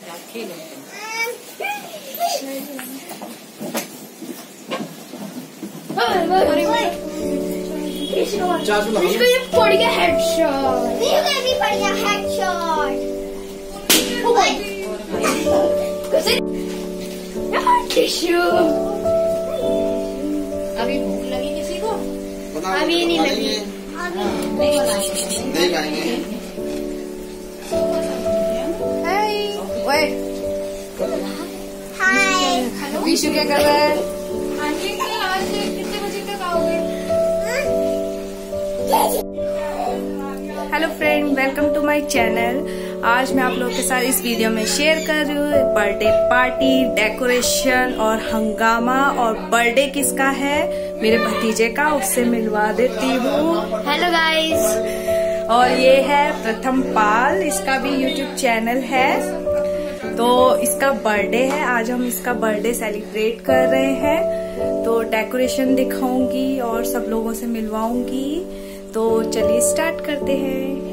खेलो चाचू लगा इसको ये पड़ गया हेडशॉट मुझे भी पड़ गया हेडशॉट कैसे यार टिश्यू अभी भूख लगी किसी को? अभी नहीं लगी। नहीं बनाएँगे नहीं विशु क्या कर रहा है? Hello friend welcome to my channel आज मैं आप लोगों के साथ इस वीडियो में शेयर कर रही हूँ बर्थडे पार्टी डेकोरेशन और हंगामा और बर्थडे किसका है? मेरे भतीजे का उससे मिलवा देती हूँ। हेलो गाइस और ये है प्रथम पाल इसका भी यूट्यूब चैनल है। तो इसका बर्थडे है। आज हम इसका बर्थडे सेलिब्रेट कर रहे हैं। तो डेकोरेशन दिखाऊँगी और सब लोगों से मिलवाऊँगी। तो चलिए स्टार्ट करते हैं।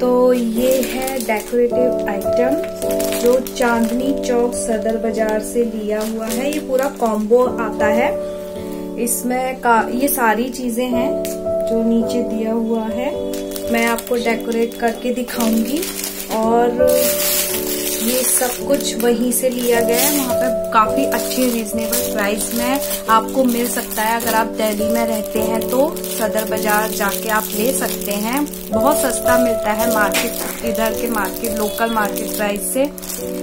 तो ये है डेकोरेटिव आइटम जो चांदनी चौक सदर बाज़ार से लिया हुआ है। ये पूरा कॉम्बो आता है। इसमें का, ये सारी चीज़ें हैं जो नीचे दिया हुआ है। मैं आपको डेकोरेट करके दिखाऊँगी। और ये सब कुछ वहीं से लिया गया है। वहाँ पे काफ़ी अच्छे रीजनेबल प्राइस में आपको मिल सकता है। अगर आप दिल्ली में रहते हैं तो सदर बाज़ार जाके आप ले सकते हैं। बहुत सस्ता मिलता है मार्केट इधर के मार्केट लोकल मार्केट प्राइस से।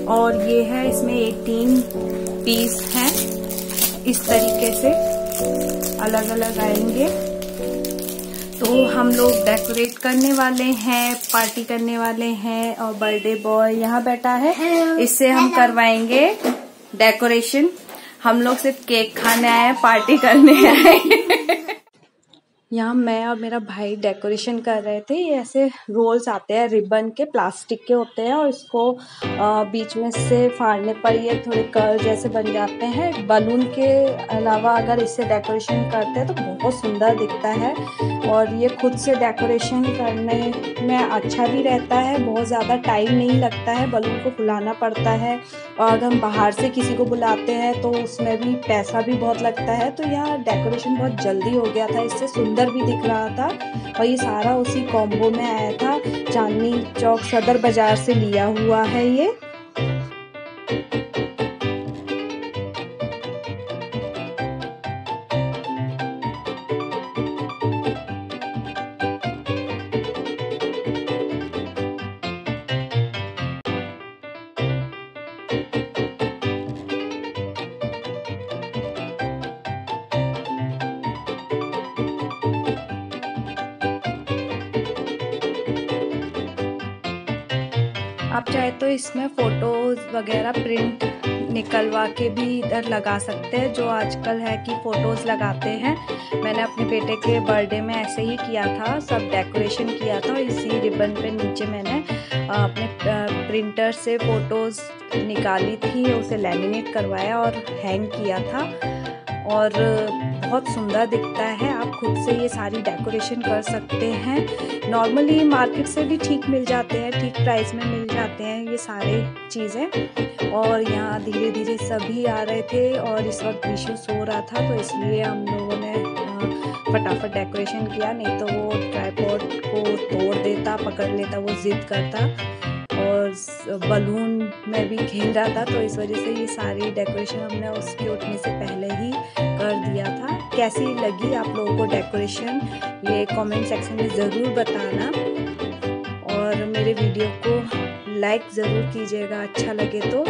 और ये है इसमें 18 पीस हैं। इस तरीके से अलग अलग आएँगे। तो हम लोग डेकोरेट करने वाले हैं पार्टी करने वाले हैं और बर्थडे बॉय यहाँ बैठा है। इससे हम करवाएँगे डेकोरेशन। हम लोग सिर्फ़ केक खाने आए हैं पार्टी करने आए यहाँ मैं और मेरा भाई डेकोरेशन कर रहे थे। ये ऐसे रोल्स आते हैं रिबन के प्लास्टिक के होते हैं और इसको बीच में से फाड़ने पर ये थोड़े कर जैसे बन जाते हैं। बलून के अलावा अगर इससे डेकोरेशन करते हैं तो बहुत सुंदर दिखता है और ये खुद से डेकोरेशन करने में अच्छा भी रहता है, बहुत ज़्यादा टाइम नहीं लगता है बलून को फुलाना पड़ता है और अगर हम बाहर से किसी को बुलाते हैं तो उसमें भी पैसा भी बहुत लगता है। तो यहाँ डेकोरेशन बहुत जल्दी हो गया था, इससे भी दिख रहा था और ये सारा उसी कॉम्बो में आया था। चांदनी चौक सदर बाज़ार से लिया हुआ है ये। तो इसमें फ़ोटोज़ वगैरह प्रिंट निकलवा के भी इधर लगा सकते हैं, जो आजकल है कि फ़ोटोज़ लगाते हैं। मैंने अपने बेटे के बर्थडे में ऐसे ही किया था, सब डेकोरेशन किया था, इसी रिबन पे नीचे मैंने अपने प्रिंटर से फ़ोटोज़ निकाली थी, उसे लेमिनेट करवाया और हैंग किया था। और बहुत सुंदर दिखता है। आप खुद से ये सारी डेकोरेशन कर सकते हैं। नॉर्मली मार्केट से भी ठीक मिल जाते हैं, ठीक प्राइस में मिल जाते हैं ये सारे चीज़ें। और यहाँ धीरे धीरे सभी आ रहे थे और इस वक्त विशु सो रहा था तो इसलिए हम लोगों ने फटाफट डेकोरेशन किया। नहीं तो वो ट्राईपोर्ट को तोड़ देता, पकड़ लेता, वो जिद करता। और बलून में भी खेल रहा था तो इस वजह से ये सारी डेकोरेशन हमने उसके उठने से पहले ही कर दिया था। कैसी लगी आप लोगों को डेकोरेशन ये कमेंट सेक्शन में ज़रूर बताना। और मेरे वीडियो को लाइक ज़रूर कीजिएगा अच्छा लगे तो।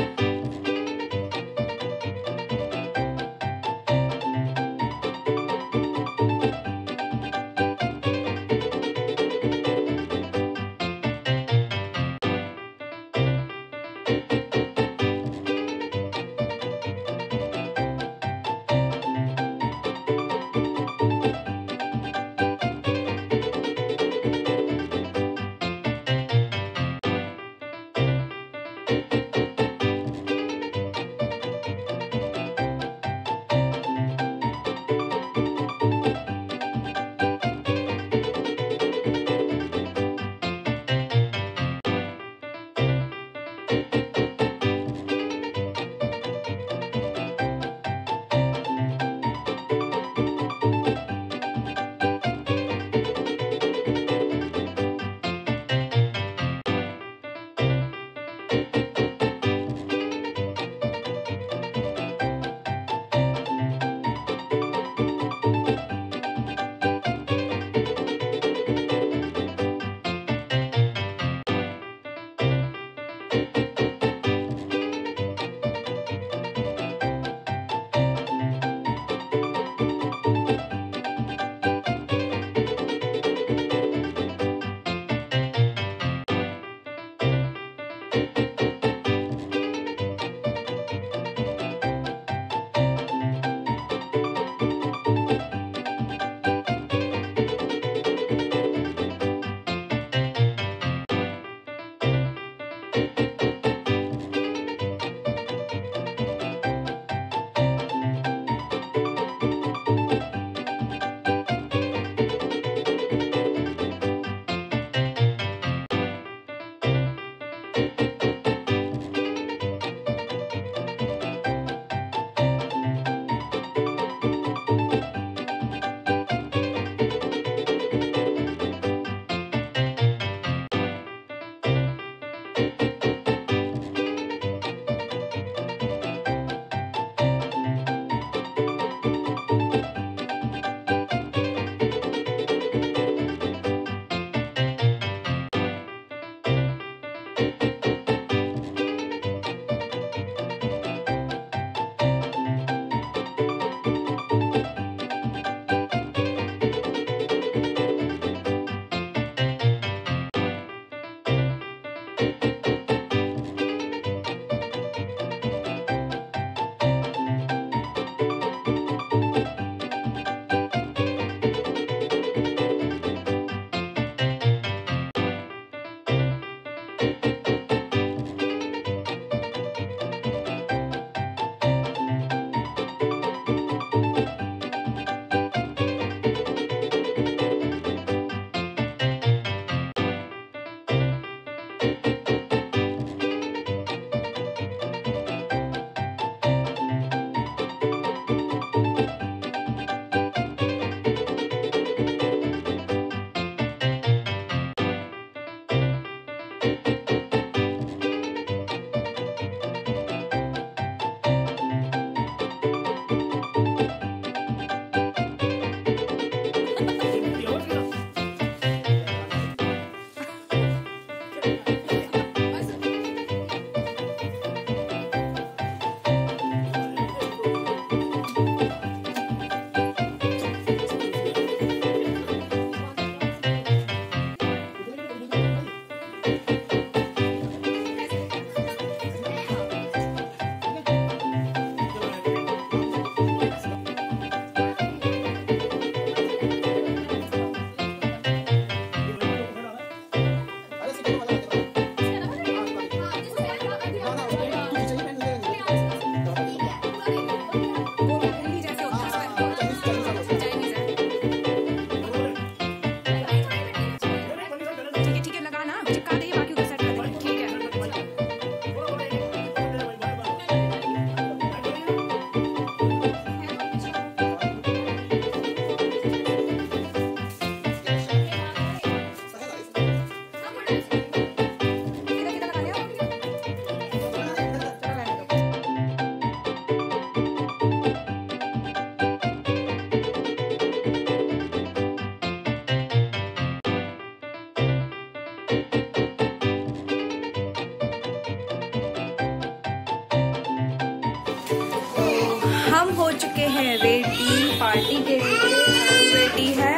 हम हो चुके हैं रेडी पार्टी के लिए। रेडी है।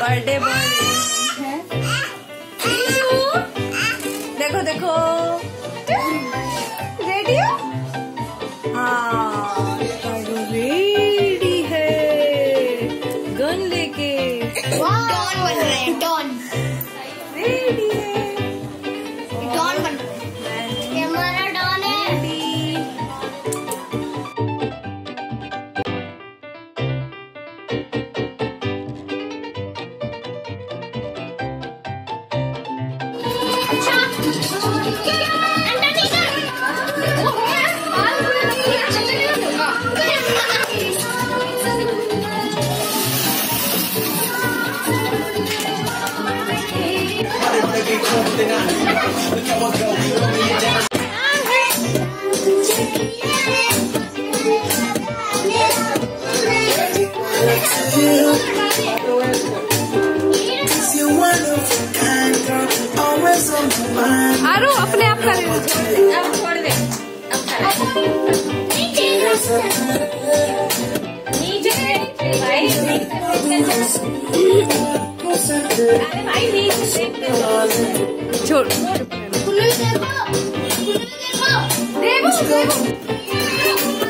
बर्थडे बॉय है। देखो देखो। रेडी हो? हाँ रेडी है। गन लेके। डॉन बन रहे हैं don You're one of a kind, girl, always on my mind. आरो अपने आप कर अब छोड़ दे छोड़ レモンレモンレモン